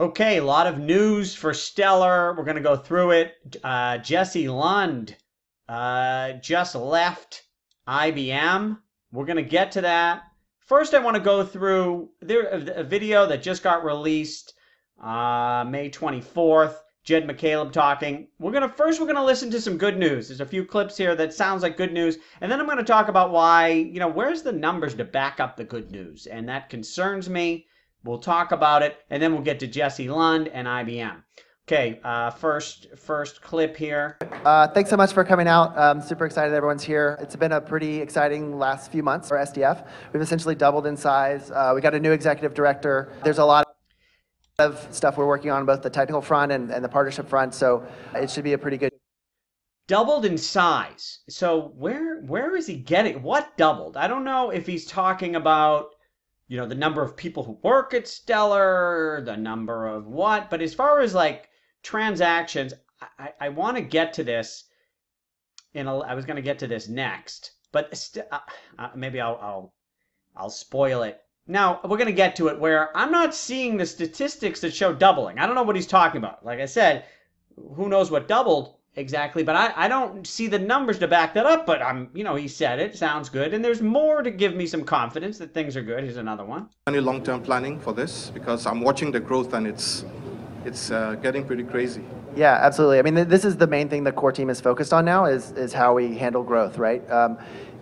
Okay, a lot of news for Stellar. We're going to go through it. Uh, Jesse Lund uh, just left IBM. We're going to get to that. First, I want to go through there a, video that just got released uh, May 24th. Jed McCaleb talking. We're gonna first we're gonna listen to some good news. There's a few clips here that sounds like good news, and then I'm gonna talk about why you know where's the numbers to back up the good news, and that concerns me. We'll talk about it, and then we'll get to Jesse Lund and IBM. Okay, uh, first first clip here. Uh, thanks so much for coming out. I'm super excited everyone's here. It's been a pretty exciting last few months for SDF. We've essentially doubled in size. Uh, we got a new executive director. There's a lot of stuff we're working on both the technical front and, and the partnership front, so it should be a pretty good. Doubled in size. So where where is he getting what doubled? I don't know if he's talking about you know the number of people who work at Stellar, the number of what, but as far as like transactions, I, I want to get to this. In a, I was going to get to this next, but st- uh, uh, maybe I'll, I'll I'll spoil it now, we're going to get to it where I'm not seeing the statistics that show doubling. I don't know what he's talking about. Like I said, who knows what doubled exactly, but I, I don't see the numbers to back that up. But I'm, you know, he said it, sounds good. And there's more to give me some confidence that things are good. Here's another one. Any long term planning for this? Because I'm watching the growth and it's, it's uh, getting pretty crazy. Yeah, absolutely. I mean, th- this is the main thing the core team is focused on now is, is how we handle growth, right? Um,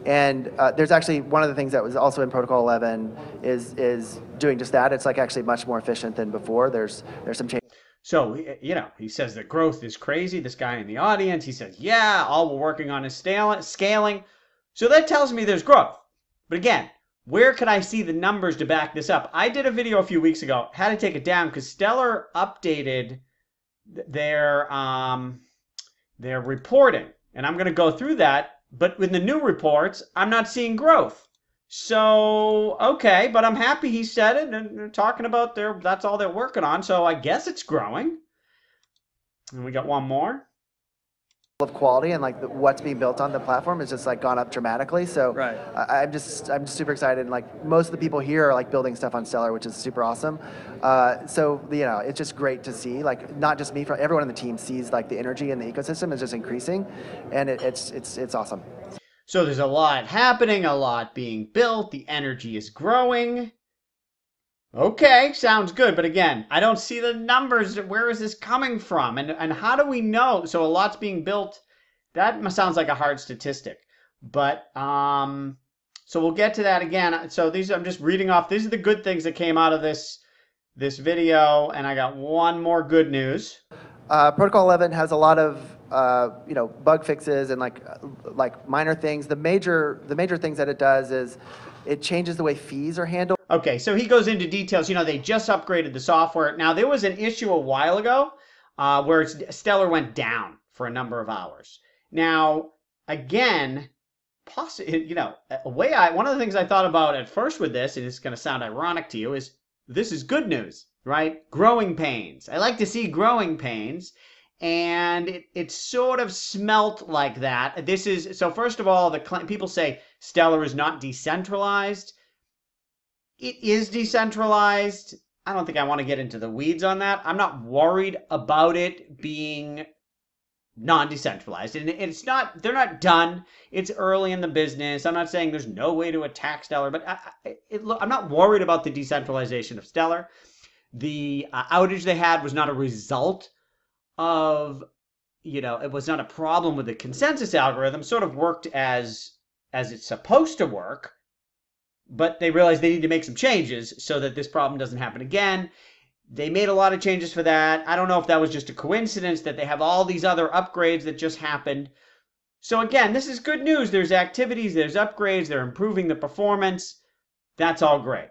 and uh, there's actually one of the things that was also in Protocol 11 is is doing just that. It's like actually much more efficient than before. There's there's some change. So you know, he says the growth is crazy. This guy in the audience, he says, yeah, all we're working on is scaling. So that tells me there's growth. But again, where could I see the numbers to back this up? I did a video a few weeks ago, had to take it down because Stellar updated their um, their reporting, and I'm going to go through that but with the new reports, I'm not seeing growth. So, okay, but I'm happy he said it and they're talking about their that's all they're working on. So I guess it's growing. And we got one more of quality and like the, what's being built on the platform has just like gone up dramatically. So right. I, am just I'm just super excited. And like most of the people here are like building stuff on Stellar, which is super awesome. Uh, so you know it's just great to see. Like not just me, from everyone on the team sees like the energy in the ecosystem is just increasing, and it, it's it's it's awesome. So there's a lot happening, a lot being built. The energy is growing. Okay, sounds good. But again, I don't see the numbers. Where is this coming from? And, and how do we know? So a lot's being built. That sounds like a hard statistic. But, um, so we'll get to that again. So these, I'm just reading off. These are the good things that came out of this, this video. And I got one more good news. Uh, Protocol 11 has a lot of uh, you know bug fixes and like like minor things. The major the major things that it does is it changes the way fees are handled. Okay, so he goes into details. You know, they just upgraded the software. Now, there was an issue a while ago uh, where Stellar went down for a number of hours. Now, again, possibly, you know, a way I one of the things I thought about at first with this, and it's going to sound ironic to you, is this is good news, right? Growing pains. I like to see growing pains and it, it sort of smelt like that. This is so. First of all, the people say Stellar is not decentralized. It is decentralized. I don't think I want to get into the weeds on that. I'm not worried about it being non-decentralized, and it's not. They're not done. It's early in the business. I'm not saying there's no way to attack Stellar, but I, it, I'm not worried about the decentralization of Stellar. The uh, outage they had was not a result of you know it was not a problem with the consensus algorithm sort of worked as as it's supposed to work but they realized they need to make some changes so that this problem doesn't happen again. They made a lot of changes for that. I don't know if that was just a coincidence that they have all these other upgrades that just happened. So again this is good news. There's activities there's upgrades they're improving the performance. That's all great.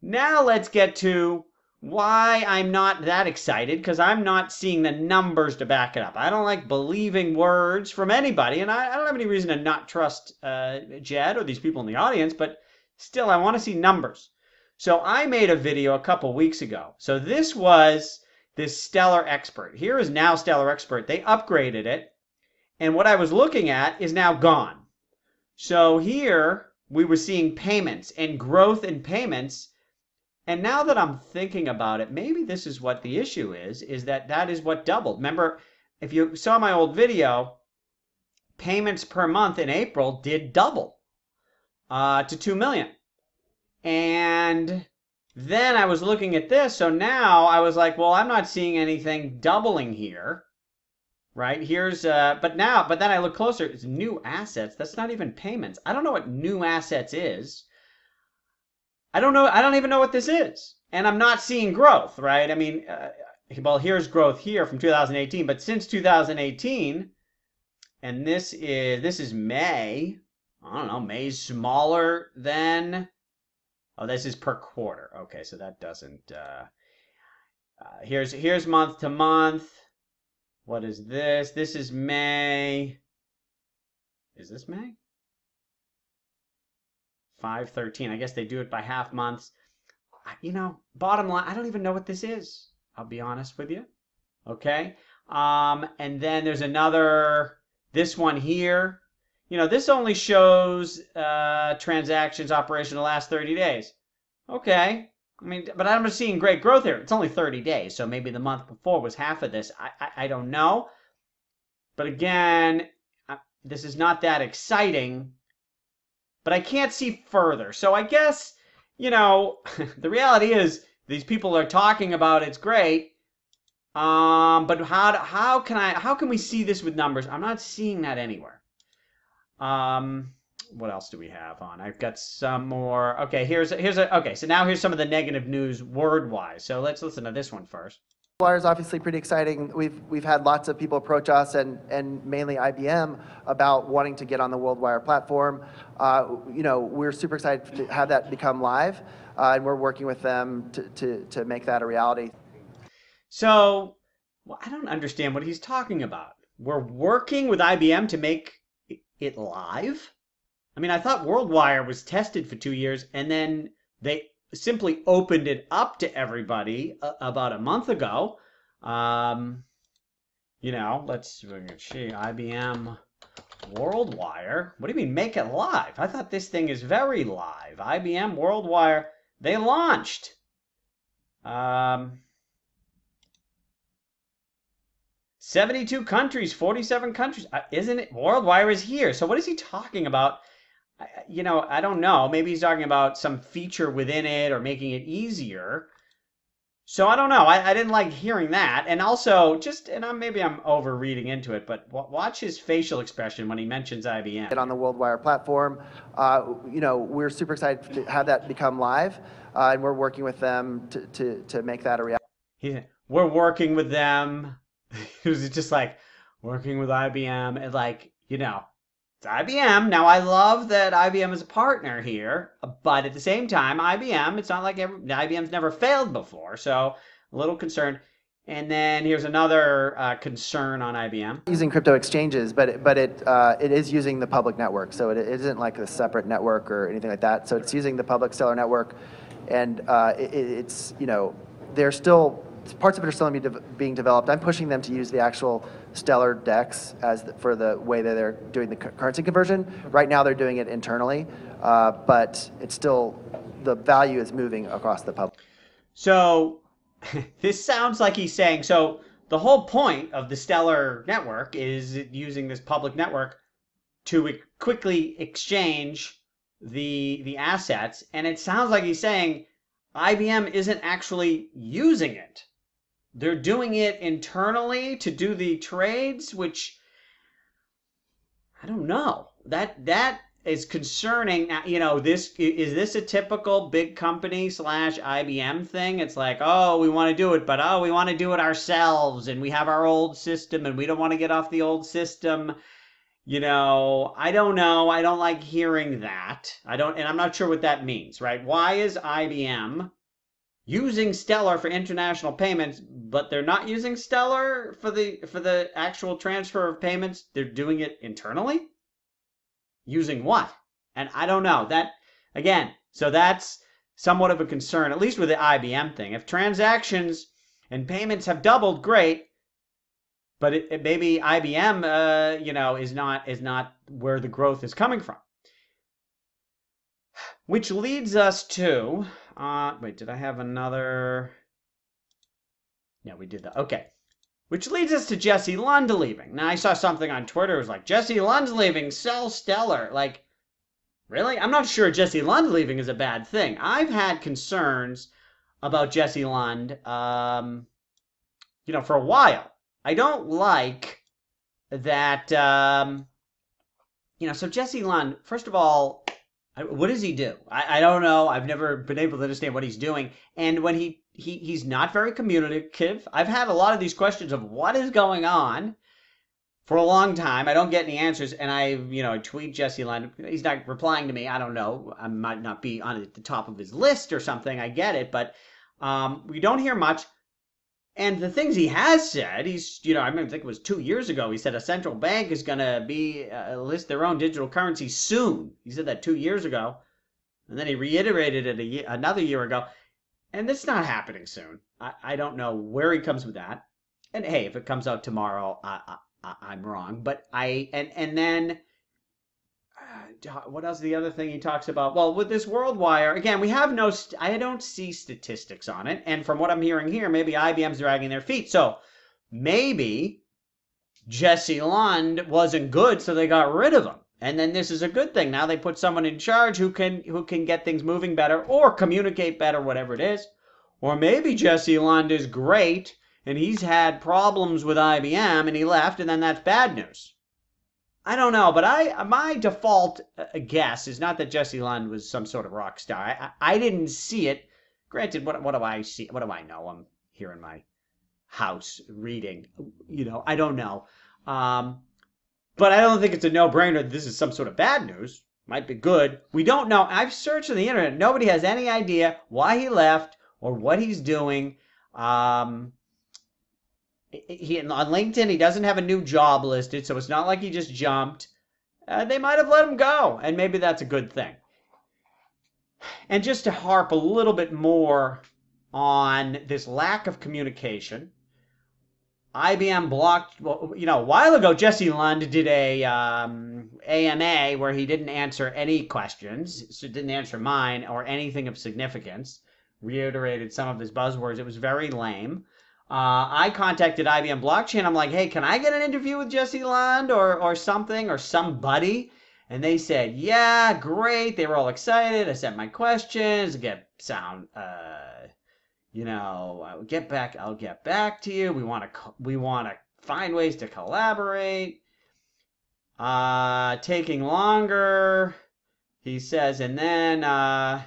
Now let's get to why I'm not that excited because I'm not seeing the numbers to back it up. I don't like believing words from anybody, and I, I don't have any reason to not trust uh, Jed or these people in the audience, but still, I want to see numbers. So I made a video a couple weeks ago. So this was this Stellar Expert. Here is now Stellar Expert. They upgraded it, and what I was looking at is now gone. So here we were seeing payments and growth in payments And now that I'm thinking about it, maybe this is what the issue is, is that that is what doubled. Remember, if you saw my old video, payments per month in April did double uh, to 2 million. And then I was looking at this, so now I was like, well, I'm not seeing anything doubling here. Right here's, uh, but now, but then I look closer. It's new assets. That's not even payments. I don't know what new assets is. I don't know. I don't even know what this is, and I'm not seeing growth. Right? I mean, uh, well, here's growth here from 2018, but since 2018, and this is this is May. I don't know. May's smaller than. Oh, this is per quarter. Okay, so that doesn't. Uh, uh, here's here's month to month. What is this? This is May. Is this May? 513. I guess they do it by half months. You know, bottom line, I don't even know what this is. I'll be honest with you. Okay? Um, and then there's another, this one here. You know, this only shows uh, transactions operation the last 30 days. Okay. I mean, but I'm just seeing great growth here. It's only 30 days, so maybe the month before was half of this. I, I, I don't know. But again, this is not that exciting. But I can't see further. So I guess, you know, the reality is these people are talking about it's great. Um, but how how can I how can we see this with numbers? I'm not seeing that anywhere. Um, what else do we have on? I've got some more. Okay, here's here's a okay. So now here's some of the negative news word wise. So let's listen to this one first. Wire is obviously pretty exciting. We've we've had lots of people approach us and and mainly IBM about wanting to get on the WorldWire platform. Uh, you know, we're super excited to have that become live, uh, and we're working with them to, to to make that a reality. So, well, I don't understand what he's talking about. We're working with IBM to make it live. I mean, I thought WorldWire was tested for two years and then they simply opened it up to everybody uh, about a month ago. Um, you know, let's see, IBM WorldWire. What do you mean make it live? I thought this thing is very live. IBM WorldWire, they launched. Um, 72 countries, 47 countries. Uh, isn't it? WorldWire is here. So what is he talking about? You know, I don't know. Maybe he's talking about some feature within it or making it easier. So I don't know. I, I didn't like hearing that. And also, just, and I'm, maybe I'm over reading into it, but watch his facial expression when he mentions IBM. Get on the WorldWire platform. Uh, you know, we're super excited to have that become live, uh, and we're working with them to, to, to make that a reality. Yeah, we're working with them. it was just like working with IBM and like, you know, it's IBM. Now, I love that IBM is a partner here, but at the same time, IBM, it's not like every, IBM's never failed before, so a little concerned. And then here's another uh, concern on IBM. Using crypto exchanges, but but it uh, it is using the public network, so it, it isn't like a separate network or anything like that. So it's using the public Stellar network, and uh, it, it's you know they're still parts of it are still being developed. I'm pushing them to use the actual Stellar DEX as the, for the way that they're doing the currency conversion. Right now, they're doing it internally, uh, but it's still the value is moving across the public. So this sounds like he's saying so. The whole point of the Stellar network is using this public network to quickly exchange the the assets, and it sounds like he's saying IBM isn't actually using it they're doing it internally to do the trades, which I don't know. That that is concerning. You know, this is this a typical big company slash IBM thing? It's like, oh, we want to do it, but oh, we want to do it ourselves, and we have our old system, and we don't want to get off the old system. You know, I don't know. I don't like hearing that. I don't, and I'm not sure what that means, right? Why is IBM using Stellar for international payments, but they're not using Stellar for the for the actual transfer of payments. They're doing it internally. Using what? And I don't know. That again, so that's somewhat of a concern, at least with the IBM thing. If transactions and payments have doubled, great. But it, it maybe IBM, uh, you know, is not is not where the growth is coming from Which leads us to, uh, wait, did I have another? Yeah, we did that. Okay. Which leads us to Jesse Lund leaving. Now, I saw something on Twitter. It was like, Jesse Lund's leaving, sell Stellar. Like, really? I'm not sure Jesse Lund leaving is a bad thing. I've had concerns about Jesse Lund, um, you know, for a while. I don't like that, um, you know, so Jesse Lund, first of all, what does he do? I, I don't know. I've never been able to understand what he's doing. And when he he he's not very communicative. I've had a lot of these questions of what is going on for a long time. I don't get any answers, and I you know I tweet Jesse Lund. He's not replying to me. I don't know. I might not be on the top of his list or something. I get it, but um, we don't hear much. And the things he has said, he's, you know, I remember, I think it was two years ago, he said a central bank is going to be, uh, list their own digital currency soon. He said that two years ago. And then he reiterated it year, another year ago. And it's not happening soon. I, I don't know where he comes with that. And hey, if it comes out tomorrow, I, I, I'm wrong. But I, and, and then, what else? The other thing he talks about, well, with this World Wire again, we have no, st- I don't see statistics on it. And from what I'm hearing here, maybe IBM's dragging their feet. So maybe Jesse Lund wasn't good, so they got rid of him and then this is a good thing now they put someone in charge who can who can get things moving better or communicate better whatever it is or maybe jesse lund is great and he's had problems with ibm and he left and then that's bad news i don't know but i my default uh, guess is not that jesse lund was some sort of rock star i, I didn't see it granted what, what do i see what do i know i'm here in my house reading you know i don't know um, but I don't think it's a no-brainer this is some sort of bad news. Might be good. We don't know. I've searched on the internet. Nobody has any idea why he left or what he's doing. Um, he on LinkedIn he doesn't have a new job listed, so it's not like he just jumped. Uh, they might have let him go, and maybe that's a good thing. And just to harp a little bit more on this lack of communication, IBM blocked, well, you know, a while ago, Jesse Lund did a um, AMA where he didn't answer any questions, so didn't answer mine or anything of significance. Reiterated some of his buzzwords. It was very lame. Uh, I contacted IBM Blockchain. I'm like, hey, can I get an interview with Jesse Lund or, or something or somebody? And they said, yeah, great. They were all excited. I sent my questions, get sound. Uh, you know, I'll get back. I'll get back to you. We want to. We want to find ways to collaborate. Uh, taking longer. He says, and then uh,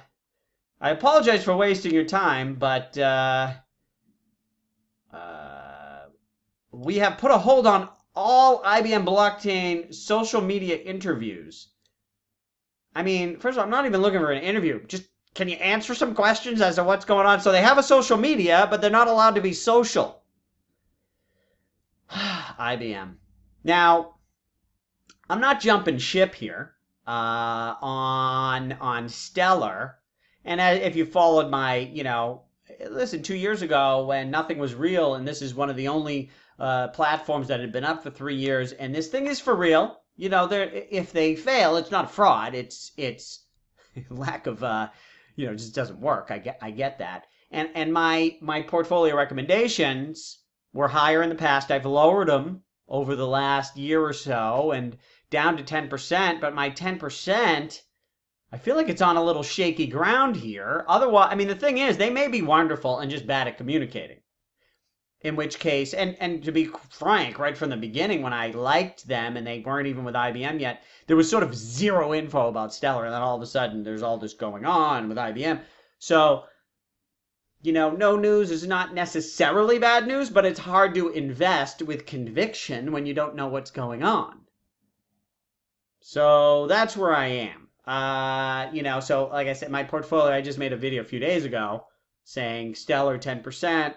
I apologize for wasting your time, but uh, uh, we have put a hold on all IBM blockchain social media interviews. I mean, first of all, I'm not even looking for an interview. Just can you answer some questions as to what's going on? So they have a social media, but they're not allowed to be social. IBM. Now, I'm not jumping ship here uh, on on Stellar. And if you followed my, you know, listen, two years ago when nothing was real, and this is one of the only uh, platforms that had been up for three years, and this thing is for real. You know, if they fail, it's not fraud. It's it's lack of uh, you know just doesn't work. I get I get that. And and my my portfolio recommendations were higher in the past. I've lowered them over the last year or so and down to 10%, but my 10% I feel like it's on a little shaky ground here. Otherwise, I mean the thing is they may be wonderful and just bad at communicating. In which case, and, and to be frank, right from the beginning, when I liked them and they weren't even with IBM yet, there was sort of zero info about Stellar. And then all of a sudden, there's all this going on with IBM. So, you know, no news is not necessarily bad news, but it's hard to invest with conviction when you don't know what's going on. So that's where I am. Uh, you know, so like I said, my portfolio, I just made a video a few days ago saying Stellar 10%,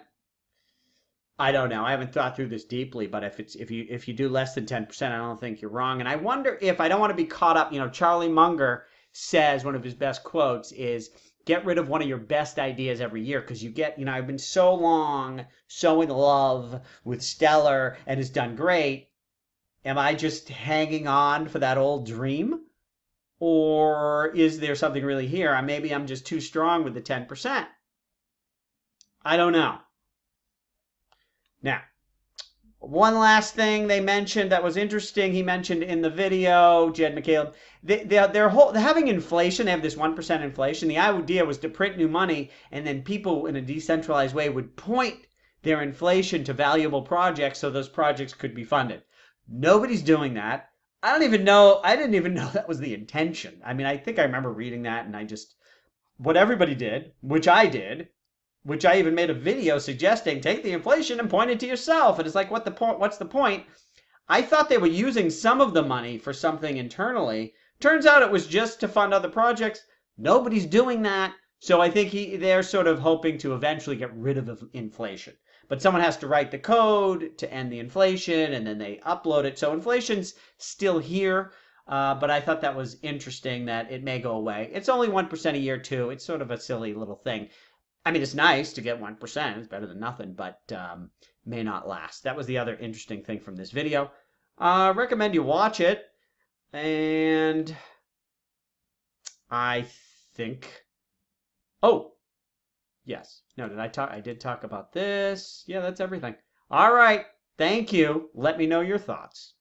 I don't know. I haven't thought through this deeply, but if it's if you if you do less than ten percent, I don't think you're wrong. And I wonder if I don't want to be caught up. You know, Charlie Munger says one of his best quotes is get rid of one of your best ideas every year because you get you know I've been so long so in love with Stellar and it's done great. Am I just hanging on for that old dream? Or is there something really here? Maybe I'm just too strong with the 10%. I don't know. Now, one last thing they mentioned that was interesting. He mentioned in the video, Jed McCaleb, they, they, they're, whole, they're having inflation. They have this 1% inflation. The idea was to print new money, and then people in a decentralized way would point their inflation to valuable projects so those projects could be funded. Nobody's doing that. I don't even know. I didn't even know that was the intention. I mean, I think I remember reading that, and I just, what everybody did, which I did, which I even made a video suggesting take the inflation and point it to yourself. And it's like, what the point? What's the point? I thought they were using some of the money for something internally. Turns out it was just to fund other projects. Nobody's doing that. So I think he, they're sort of hoping to eventually get rid of inflation. But someone has to write the code to end the inflation, and then they upload it. So inflation's still here. Uh, but I thought that was interesting that it may go away. It's only 1% a year, too. It's sort of a silly little thing. I mean, it's nice to get 1%. It's better than nothing, but um, may not last. That was the other interesting thing from this video. Uh, recommend you watch it. And I think, oh, yes. No, did I talk? I did talk about this. Yeah, that's everything. All right. Thank you. Let me know your thoughts.